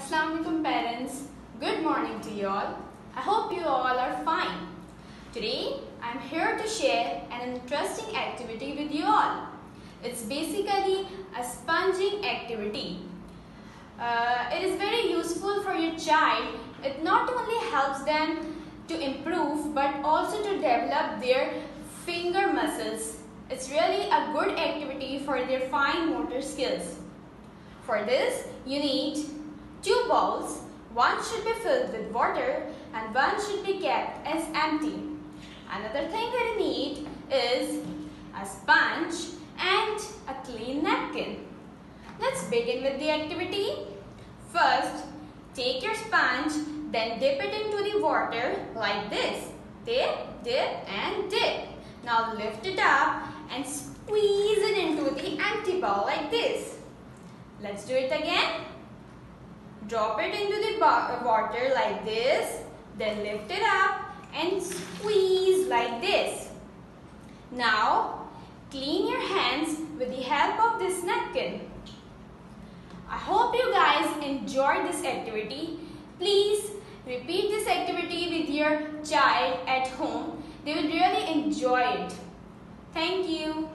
Assalamualaikum parents. Good morning to you all. I hope you all are fine. Today I am here to share an interesting activity with you all. It's basically a sponging activity. Uh, it is very useful for your child. It not only helps them to improve but also to develop their finger muscles. It's really a good activity for their fine motor skills. For this, you need bowls. One should be filled with water and one should be kept as empty. Another thing you need is a sponge and a clean napkin. Let's begin with the activity. First, take your sponge, then dip it into the water like this. Dip, dip and dip. Now lift it up and squeeze it into the empty bowl like this. Let's do it again. Drop it into the water like this. Then lift it up and squeeze like this. Now, clean your hands with the help of this napkin. I hope you guys enjoyed this activity. Please repeat this activity with your child at home. They will really enjoy it. Thank you.